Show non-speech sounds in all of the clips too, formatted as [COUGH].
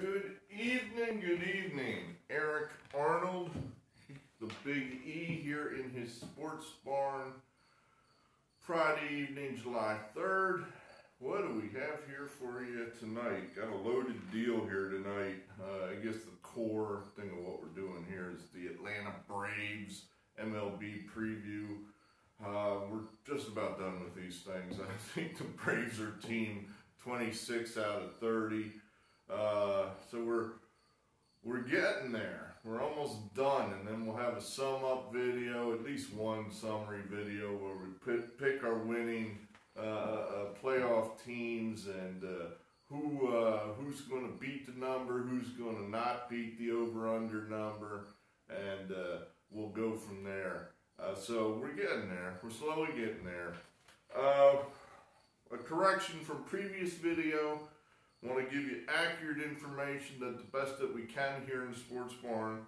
Good evening, good evening. Eric Arnold, the Big E here in his sports barn. Friday evening, July 3rd. What do we have here for you tonight? Got a loaded deal here tonight. Uh, I guess the core thing of what we're doing here is the Atlanta Braves MLB preview. Uh, we're just about done with these things. [LAUGHS] I think the Braves are team 26 out of 30. Uh, so we're we're getting there. We're almost done, and then we'll have a sum up video, at least one summary video where we pick, our winning uh, uh, playoff teams and uh, who uh, who's going to beat the number, who's going to not beat the over under number, and uh, we'll go from there. Uh, so we're getting there. We're slowly getting there. a correction from previous video want to give you accurate information that the best that we can here in Sports Barn.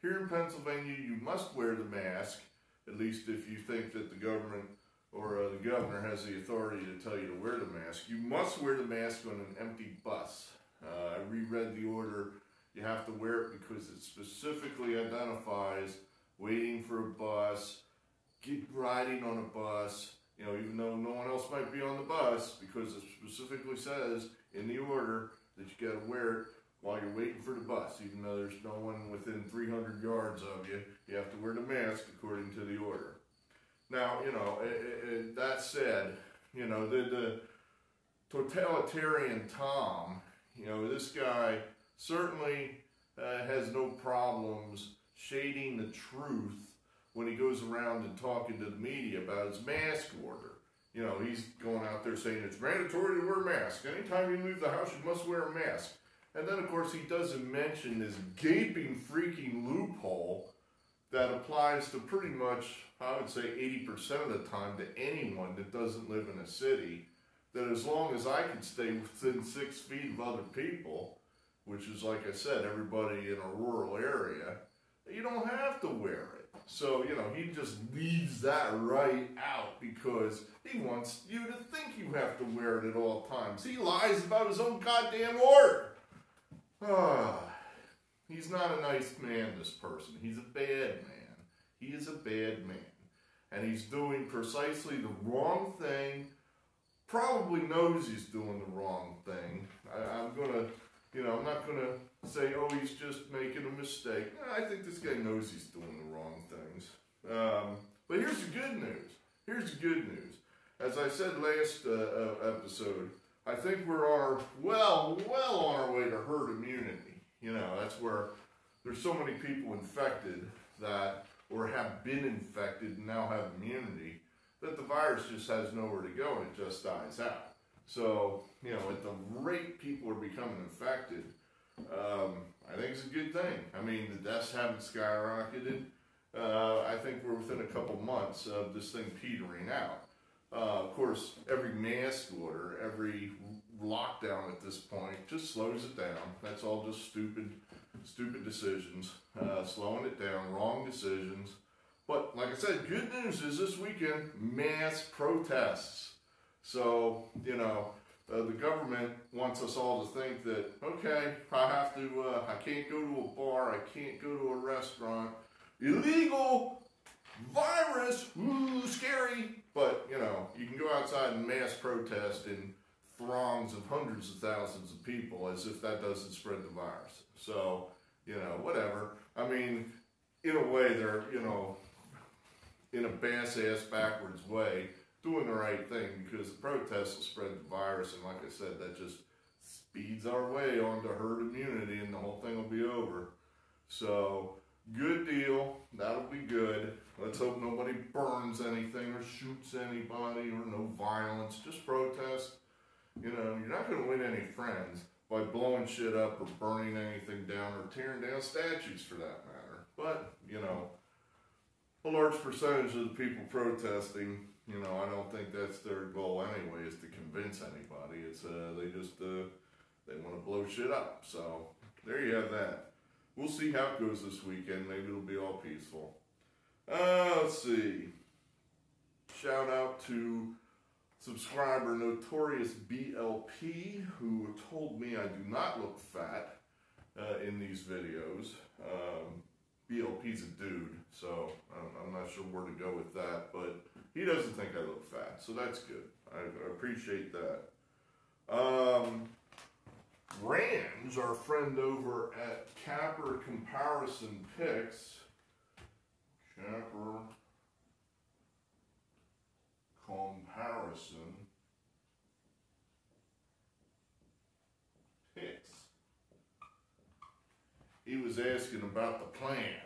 Here in Pennsylvania, you must wear the mask, at least if you think that the government or uh, the governor has the authority to tell you to wear the mask. You must wear the mask on an empty bus. Uh, I reread the order. You have to wear it because it specifically identifies waiting for a bus, get riding on a bus, you know, even though no one else might be on the bus, because it specifically says in the order that you got to wear it while you're waiting for the bus, even though there's no one within 300 yards of you. You have to wear the mask according to the order. Now, you know, it, it, that said, you know, the, the totalitarian Tom, you know, this guy certainly uh, has no problems shading the truth when he goes around and talking to the media about his mask order. You know, he's going out there saying it's mandatory to wear a mask. Anytime you leave the house, you must wear a mask. And then, of course, he doesn't mention this gaping, freaking loophole that applies to pretty much, I would say, 80% of the time to anyone that doesn't live in a city. That as long as I can stay within six feet of other people, which is, like I said, everybody in a rural area, you don't have to wear it. So, you know, he just leaves that right out because he wants you to think you have to wear it at all times. He lies about his own goddamn order. Ah, he's not a nice man, this person. He's a bad man. He is a bad man. And he's doing precisely the wrong thing. Probably knows he's doing the wrong thing. I, I'm going to, you know, I'm not going to say, oh, he's just making a mistake. I think this guy knows he's doing the wrong things. Um, but here's the good news. Here's the good news. As I said last uh, uh, episode, I think we're our, well, well on our way to herd immunity. You know, that's where there's so many people infected that, or have been infected and now have immunity, that the virus just has nowhere to go and it just dies out. So, you know, at the rate people are becoming infected, um, I think it's a good thing. I mean, the deaths haven't skyrocketed. Uh, I think we're within a couple months of this thing petering out. Uh, of course, every mask order, every lockdown at this point just slows it down. That's all just stupid, stupid decisions. Uh, slowing it down, wrong decisions. But like I said, good news is this weekend, mass protests. So, you know, uh, the government wants us all to think that, okay, I have to, uh, I can't go to a bar, I can't go to a restaurant. Illegal virus, ooh, scary. But, you know, you can go outside and mass protest in throngs of hundreds of thousands of people as if that doesn't spread the virus. So, you know, whatever. I mean, in a way, they're, you know, in a bass-ass backwards way, doing the right thing because the protests will spread the virus. And like I said, that just speeds our way onto herd immunity and the whole thing will be over. So, good deal. That'll be good. Let's hope nobody burns anything or shoots anybody or no violence. Just protest. You know, you're not going to win any friends by blowing shit up or burning anything down or tearing down statues for that matter. But, you know, a large percentage of the people protesting, you know, I don't think that's their goal anyway, is to convince anybody. It's, uh, they just, uh, they want to blow shit up. So, there you have that. We'll see how it goes this weekend. Maybe it'll be all peaceful. Uh, let's see. Shout out to subscriber Notorious BLP, who told me I do not look fat uh, in these videos. Um, BLP's a dude, so I'm, I'm not sure where to go with that, but he doesn't think I look fat, so that's good. I, I appreciate that. Um, Rands, our friend over at Capper Comparison Picks, Capper Comparison Picks. He was asking about the plan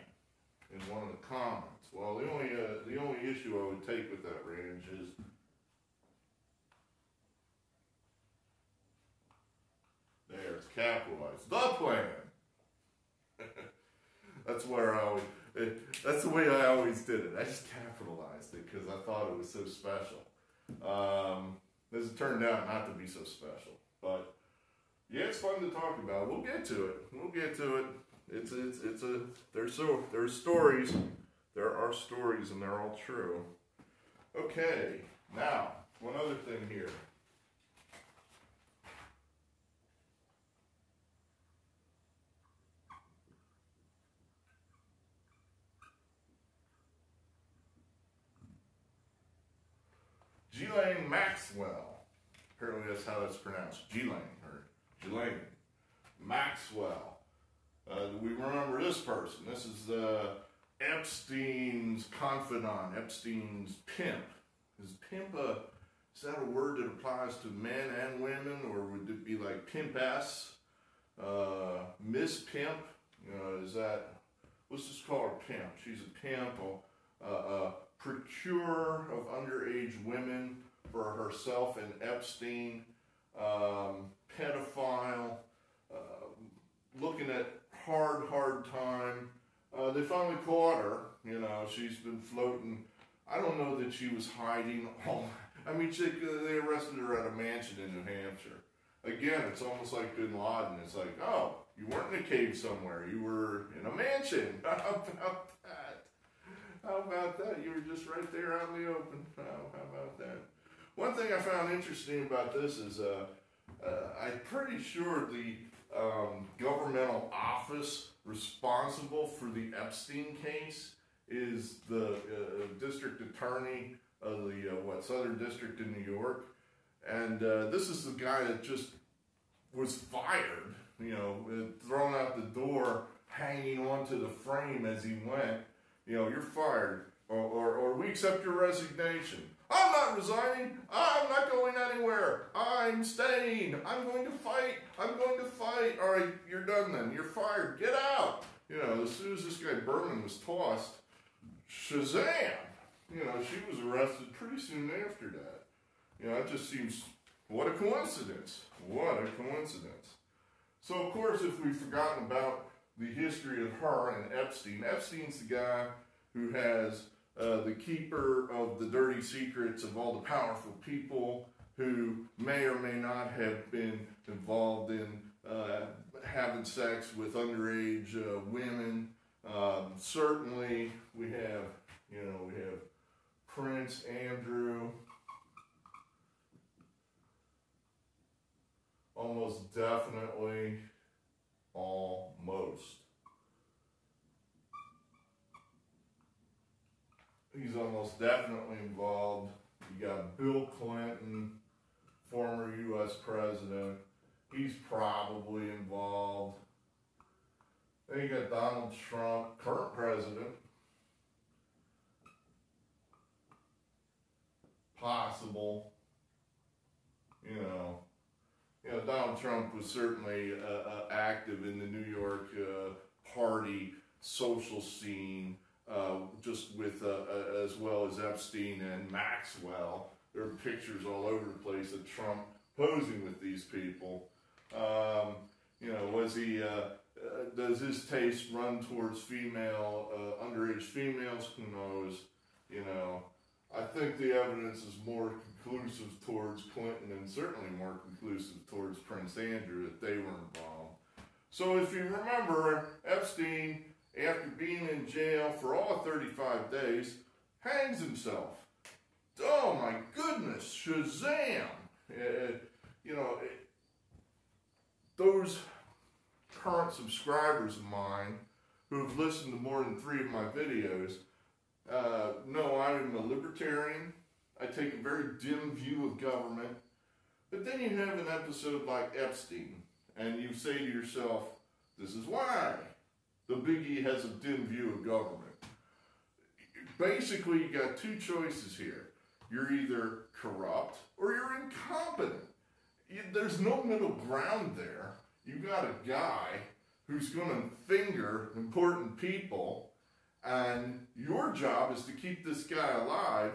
in one of the comments. Well, the only uh, the only issue I would take with that range is there it's capitalized. The plan. [LAUGHS] that's where I always. It, that's the way I always did it. I just capitalized it because I thought it was so special. Um, this turned out not to be so special, but yeah, it's fun to talk about. We'll get to it. We'll get to it. It's it's it's a there's so there's stories. There are stories and they're all true. Okay, now one other thing here. Ghislaine Maxwell. Apparently that's how it's pronounced. Ghislaine or Ghislaine Maxwell. Uh, we remember this person. This is uh, Epstein's confidant, Epstein's pimp. Is pimp a, is that a word that applies to men and women, or would it be like pimpess, uh, Miss Pimp? Uh, is that, let's just call her pimp. She's a pimp, a, a, a procurer of underage women for herself and Epstein, um, pedophile, uh, looking at hard, hard time. Uh, they finally caught her. You know, she's been floating. I don't know that she was hiding. All, I mean, she, they arrested her at a mansion in New Hampshire. Again, it's almost like Bin Laden. It's like, oh, you weren't in a cave somewhere. You were in a mansion. [LAUGHS] How about that? How about that? You were just right there out in the open. [LAUGHS] How about that? One thing I found interesting about this is uh, uh, I'm pretty sure the um, governmental office responsible for the Epstein case is the uh, district attorney of the uh, what Southern District in New York, and uh, this is the guy that just was fired, you know, thrown out the door, hanging onto the frame as he went. You know, you're fired, or, or, or we accept your resignation. I'm not resigning. I'm not going anywhere. I'm staying. I'm going to fight. I'm going to fight. All right, you're done then. You're fired. Get out. You know, as soon as this guy Berman was tossed, Shazam! You know, she was arrested pretty soon after that. You know, it just seems, what a coincidence. What a coincidence. So, of course, if we've forgotten about the history of her and Epstein, Epstein's the guy who has uh, the keeper of the dirty secrets of all the powerful people who may or may not have been involved in uh, having sex with underage uh, women. Um, certainly, we have, you know, we have Prince Andrew. Almost definitely, almost. He's almost definitely involved. You got Bill Clinton, former U.S. president. He's probably involved. Then you got Donald Trump, current president. Possible. You know, you know, Donald Trump was certainly uh, uh, active in the New York uh, party social scene uh, just with uh, uh, as well as Epstein and Maxwell. There are pictures all over the place of Trump posing with these people. Um, you know, was he? Uh, does his taste run towards female, underage females? Who knows? You know, I think the evidence is more conclusive towards Clinton and certainly more conclusive towards Prince Andrew that they were involved. So if you remember, Epstein after being in jail for all 35 days, hangs himself. oh my goodness, Shazam! Uh, you know, it, those current subscribers of mine who have listened to more than three of my videos uh, know I'm a libertarian. I take a very dim view of government. But then you have an episode like Epstein, and you say to yourself, this is why the biggie has a dim view of government. Basically, you got two choices here. You're either corrupt or you're incompetent. There's no middle ground there. You got a guy who's going to finger important people, and your job is to keep this guy alive,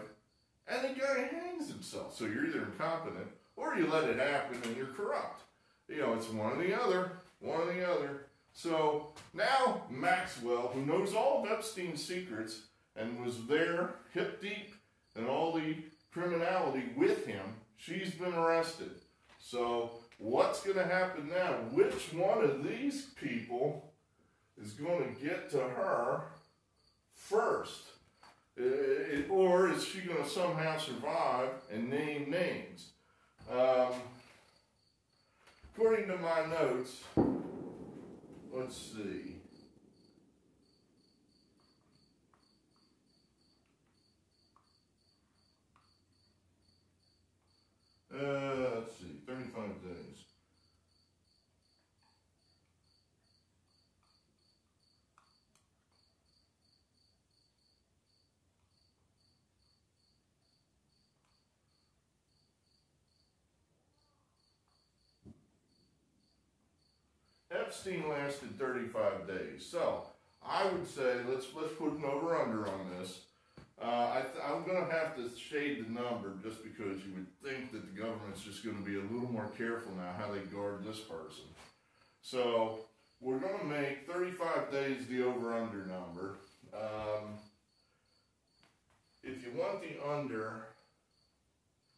and the guy hangs himself. So you're either incompetent or you let it happen and you're corrupt. You know, it's one or the other, one or the other. So now Maxwell, who knows all of Epstein's secrets and was there hip deep in all the criminality with him, she's been arrested. So what's going to happen now? Which one of these people is going to get to her first? It, or is she going to somehow survive and name names? Um, according to my notes, let's see. Uh, let's see, 35 days. Epstein lasted 35 days. So I would say let's let's put an over under on this. Uh, I am going to have to shade the number just because you would think that the government's just going to be a little more careful now how they guard this person. So we're going to make 35 days the over under number. Um, if you want the under,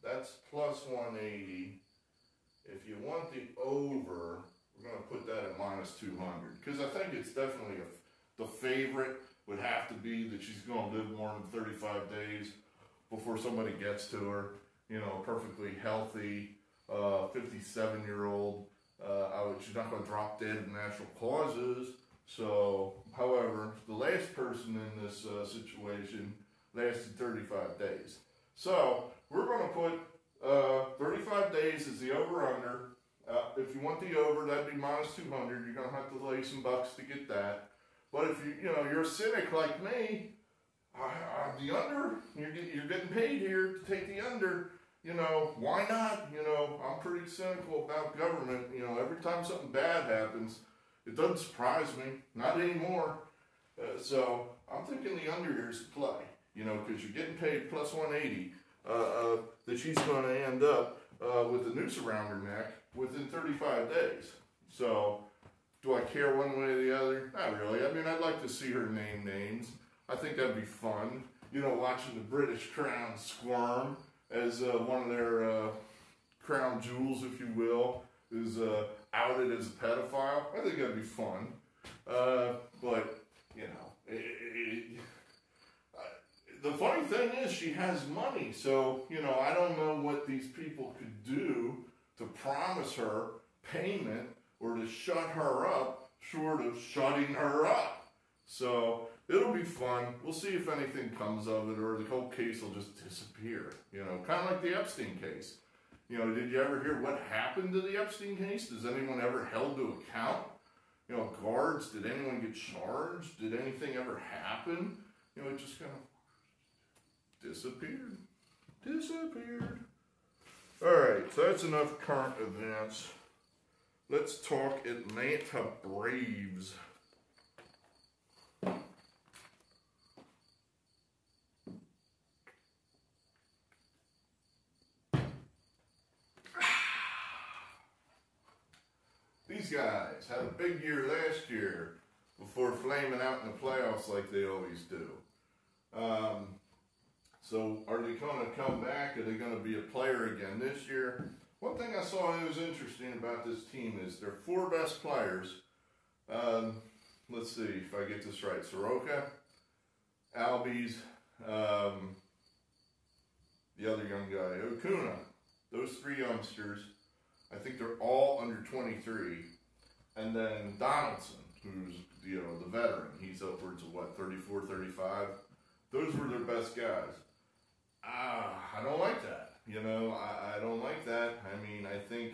that's plus 180. If you want the over, we're going to put that at minus 200 because I think it's definitely a, the favorite would have to be that she's going to live more than 35 days before somebody gets to her. You know, perfectly healthy, 57 uh, year old. Uh, would, she's not going to drop dead of natural causes. So, however, the last person in this uh, situation lasted 35 days. So, we're going to put uh, 35 days as the over under. Uh, if you want the over, that'd be minus 200. You're going to have to lay some bucks to get that. But if you, you know, you're a cynic like me, I, I, the under, you're, you're getting paid here to take the under. You know, why not? You know, I'm pretty cynical about government. You know, every time something bad happens, it doesn't surprise me. Not anymore. Uh, so I'm thinking the under here is to play. You know, because you're getting paid plus 180. Uh, uh, that she's going to end up uh, with a noose around her neck within 35 days. So do I care one way or the other? Not really. I mean, I'd like to see her name names. I think that'd be fun. You know, watching the British crown squirm as uh, one of their uh, crown jewels, if you will, is uh, outed as a pedophile. I think that'd be fun. Uh, but, you know, it, it, the funny thing is she has money. So, you know, I don't know what these people could do to promise her payment or to shut her up short of shutting her up. So it'll be fun. We'll see if anything comes of it or the whole case will just disappear. You know, kind of like the Epstein case. You know, did you ever hear what happened to the Epstein case? Does anyone ever held to account? You know, guards, did anyone get charged? Did anything ever happen? You know, it just kind of disappeared. Disappeared. All right, so that's enough current events. Let's talk Atlanta Braves. [SIGHS] These guys had a big year last year before flaming out in the playoffs like they always do. Um, so are they going to come back? Are they going to be a player again this year? One thing I saw that was interesting about this team is their four best players. Um, let's see if I get this right. Soroka, Albies, um, the other young guy, Acuña. Those three youngsters, I think they're all under 23. And then Donaldson, who's, you know, the veteran. He's upwards of what, 34, 35? Those were their best guys. Ah, I don't like that. You know, I, I don't like that. I mean, I think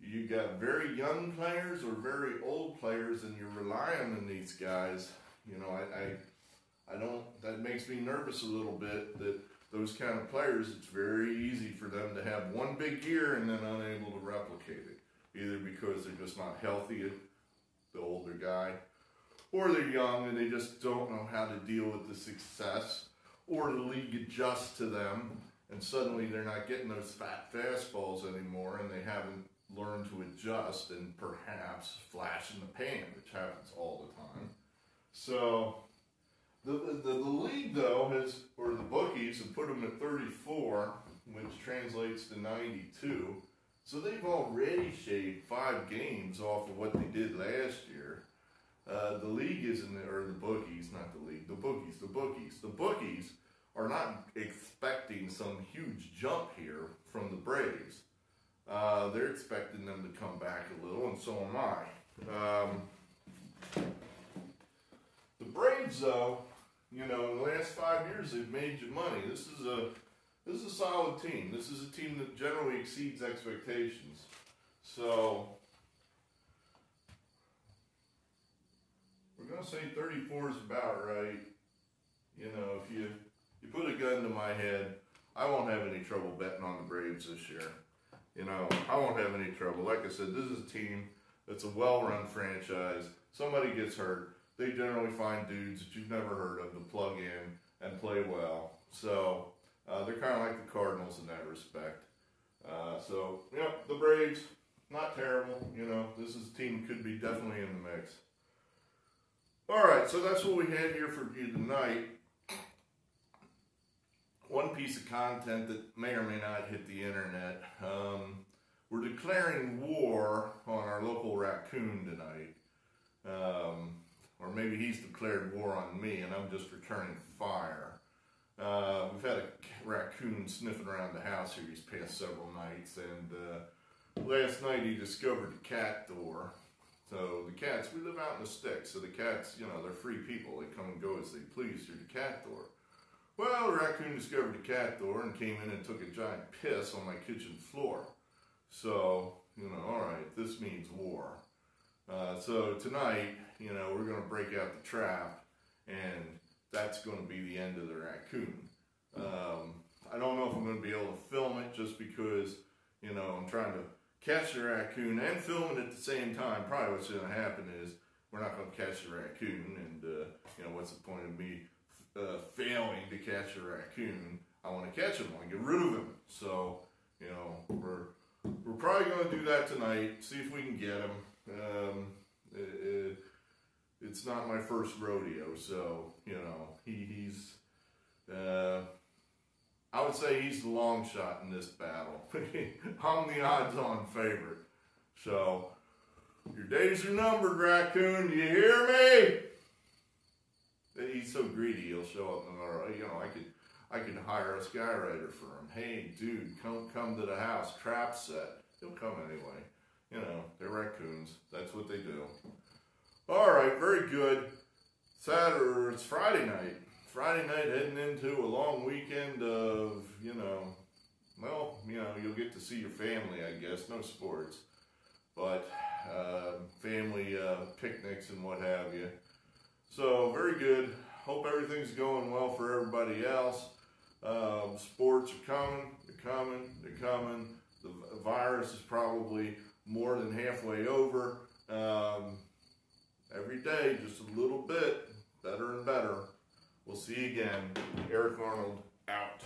you got very young players or very old players, and you're relying on these guys. You know, I, I, I don't. That makes me nervous a little bit. That those kind of players, it's very easy for them to have one big year and then unable to replicate it, either because they're just not healthy, the older guy, or they're young and they just don't know how to deal with the success, or the league adjusts to them and suddenly they're not getting those fat fastballs anymore and they haven't learned to adjust and perhaps flash in the pan, which happens all the time. So the, the, the league though has, or the bookies have put them at 34, which translates to 92. So they've already shaved five games off of what they did last year. Uh, the league isn't, or the bookies, not the league, the bookies, the bookies, the bookies are not expecting some huge jump here from the Braves. Uh, they're expecting them to come back a little, and so am I. Um, the Braves, though, you know, in the last five years, they've made you money. This is a this is a solid team. This is a team that generally exceeds expectations. So we're gonna say 34 is about right. You know, if you you put a gun to my head, I won't have any trouble betting on the Braves this year. You know, I won't have any trouble. Like I said, this is a team that's a well-run franchise. Somebody gets hurt, they generally find dudes that you've never heard of to plug in and play well. So uh, they're kind of like the Cardinals in that respect. Uh, so, yeah, the Braves, not terrible. You know, this is a team could be definitely in the mix. All right, so that's what we had here for you tonight. One piece of content that may or may not hit the internet. Um, we're declaring war on our local raccoon tonight. Um, or maybe he's declared war on me and I'm just returning fire. Uh, we've had a raccoon sniffing around the house here these past several nights, and uh, last night he discovered a cat door. So the cats, we live out in the sticks, so the cats, you know, they're free people. They come and go as they please through the cat door. Well, the raccoon discovered the cat door and came in and took a giant piss on my kitchen floor. So, you know, all right, this means war. Uh, so tonight, you know, we're going to break out the trap, and that's going to be the end of the raccoon. Um, I don't know if I'm going to be able to film it just because, you know, I'm trying to catch the raccoon and film it at the same time. Probably what's going to happen is we're not going to catch the raccoon, and, uh, you know, what's the point of me uh, failing to catch a raccoon? I want to catch him. I want to get rid of him. So, you know, we're we're probably going to do that tonight. See if we can get him. Um, it, it's not my first rodeo, so you know he, he's. Uh, I would say he's the long shot in this battle. [LAUGHS] I'm the odds-on favorite. So your days are numbered, raccoon. You hear me? He's so greedy, he'll show up and you know I could I could hire a skywriter for him. Hey, dude, come come to the house. Trap set. He'll come anyway. You know, they're raccoons. That's what they do. All right, very good. Saturday, it's Friday night. Friday night heading into a long weekend of, you know, well, you know, you'll get to see your family, I guess. No sports, but uh, family uh, picnics and what have you. So, very good. Hope everything's going well for everybody else. Um, sports are coming, they're coming, they're coming. The virus is probably more than halfway over. Um, every day, just a little bit better and better. We'll see you again. Eric Arnold out.